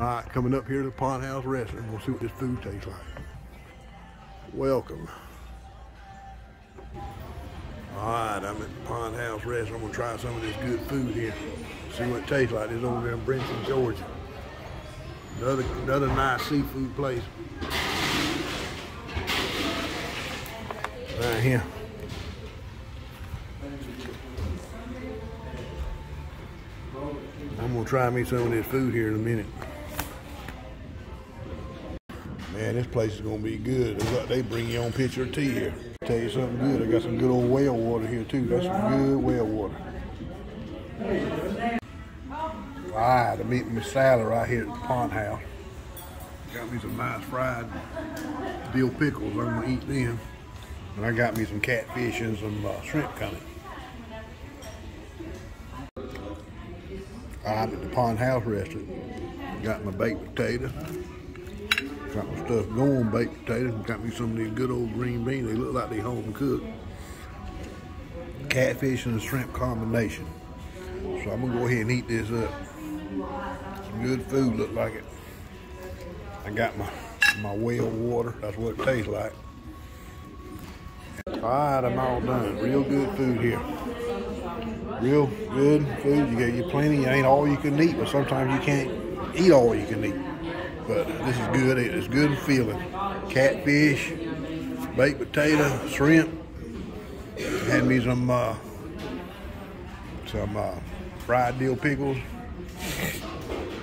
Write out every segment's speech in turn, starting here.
All right, coming up here to the Pond House Restaurant. We'll see what this food tastes like. Welcome. All right, I'm at the Pond House Restaurant. I'm gonna try some of this good food here. See what it tastes like. This over there in Brinson, Georgia. Another, another nice seafood place. Right here. I'm gonna try me some of this food here in a minute. Man, this place is gonna be good. They, bring you on pitcher of tea here. Tell you something good. I got some good old well water here too. That's some good well water. All right, I'm eating my salad right here at the pond house. Got me some nice fried dill pickles. I'm gonna eat them. And I got me some catfish and some uh, shrimp coming. I'm at the Pond House Restaurant. Got my baked potato. Got my stuff going, baked potatoes. Got me some of these good old green beans. They look like they home cooked. Catfish and shrimp combination. So I'm gonna go ahead and eat this up. Some good food, look like it. I got my my well water. That's what it tastes like. All right, I'm all done. Real good food here. Real good food. You get you plenty. It ain't all you can eat, but sometimes you can't eat all you can eat. But this is good. It's good feeling. Catfish, baked potato, shrimp. Had me some uh, some uh, fried dill pickles,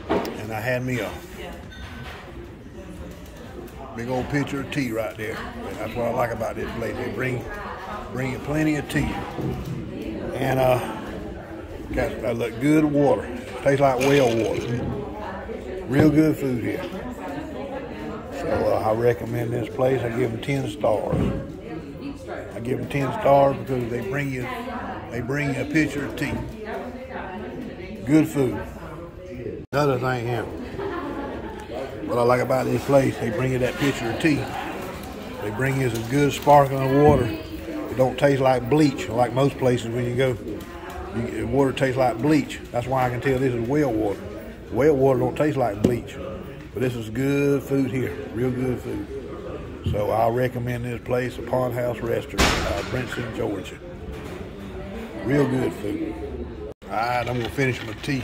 and I had me a big old pitcher of tea right there. And that's what I like about this place. They bring bring you plenty of tea, and uh, got look good water. Tastes like well water. Real good food here. So uh, I recommend this place. I give them 10 stars. I give them 10 stars because they bring you they bring you a pitcher of tea. Good food. Another thing here. What I like about this place, they bring you that pitcher of tea. They bring you some good sparkling water. It don't taste like bleach like most places when you go. You, water tastes like bleach. That's why I can tell this is well water. Well water don't taste like bleach. But this is good food here. Real good food. So I recommend this place, the Pond House Restaurant, uh, Brinson, Georgia. Real good food. All right, I'm gonna finish my tea.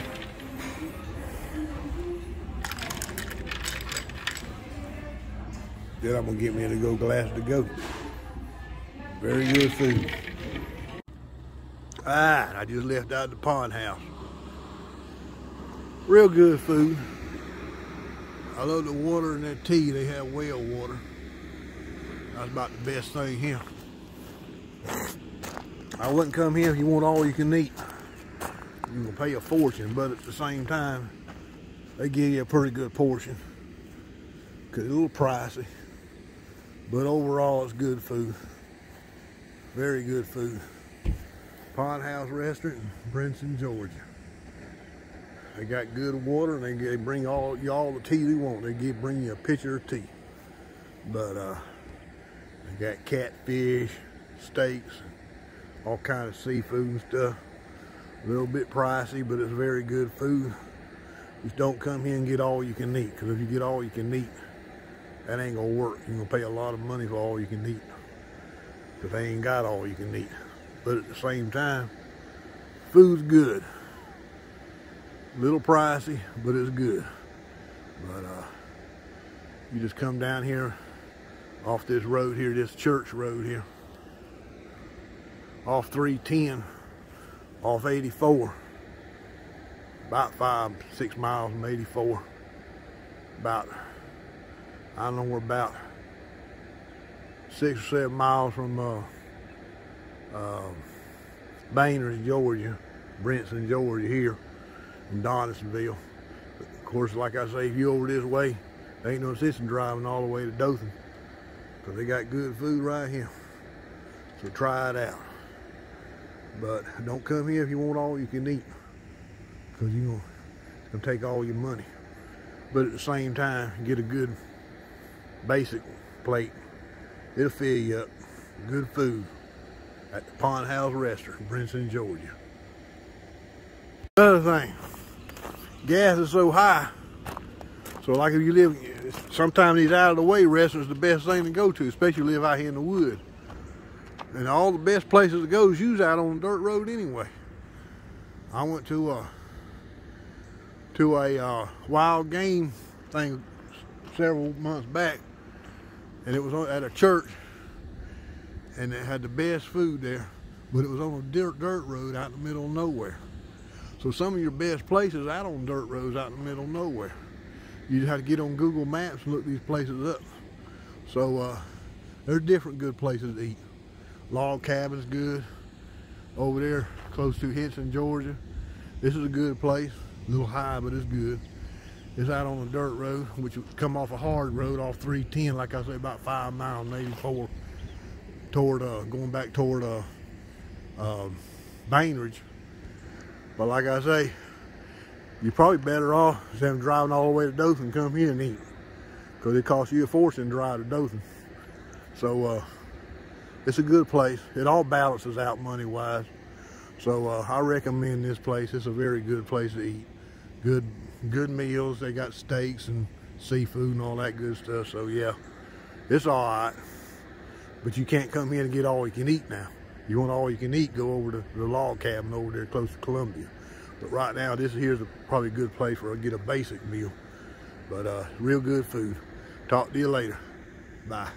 Then I'm gonna get me a go glass to go. Very good food. All right, I just left out the pond house. Real good food. I love the water and that tea. They have well water. That's about the best thing here. I wouldn't come here if you want all you can eat. You're gonna pay a fortune, but at the same time, they give you a pretty good portion. Cause it's a little pricey. But overall, it's good food. Very good food. Pond House Restaurant in Brinson, Georgia. They got good water and they, bring all you all the tea you want. They give bring you a pitcher of tea. But uh, they got catfish, steaks, all kind of seafood and stuff. A little bit pricey, but it's very good food. Just don't come here and get all you can eat. Because if you get all you can eat, that ain't gonna work. You're gonna pay a lot of money for all you can eat. Because they ain't got all you can eat. But at the same time, food's good. Little pricey, but it's good. But uh, you just come down here off this road here, this church road here, off 310, off 84, about five, six miles from 84, about, I don't know, we're about six or seven miles from uh, uh, Bainers, Georgia, Brinson, Georgia here in Donalsonville. Of course, like I say, if you over this way, ain't no sense in driving all the way to Dothan because they got good food right here. So try it out. But don't come here if you want all you can eat because you're going to take all your money. But at the same time, get a good basic plate. It'll fill you up. Good food at the Pond House Restaurant, Brinson, Georgia. Another thing, gas is so high, So like if you live, sometimes these out of the way restaurants the best thing to go to, especially live out here in the woods. And all the best places to go is usually out on the dirt road anyway. I went to a, to a uh, wild game thing several months back and it was at a church and it had the best food there but it was on a dirt, dirt road out in the middle of nowhere so some of your best places out on dirt roads out in the middle of nowhere. You just have to get on Google Maps and look these places up. So uh, there's different good places to eat. Log cabin's good. Over there close to Henson Georgia this is a good place. A little high but it's good. It's out on a dirt road, which would come off a hard road off 310, like I say, about five miles, maybe four, toward uh, going back toward uh, uh, Bainbridge. But like I say, you're probably better off than driving all the way to Dothan come here and eat, because it costs you a fortune to drive to Dothan. So uh, it's a good place. It all balances out money-wise. So uh, I recommend this place. It's a very good place to eat. Good good meals. They got steaks and seafood and all that good stuff. So yeah, it's all right. But you can't come here and get all you can eat now. You want all you can eat, go over to the log cabin over there close to Columbia. But right now, this here's a, probably a good place for to get a basic meal. But uh, real good food. Talk to you later. Bye.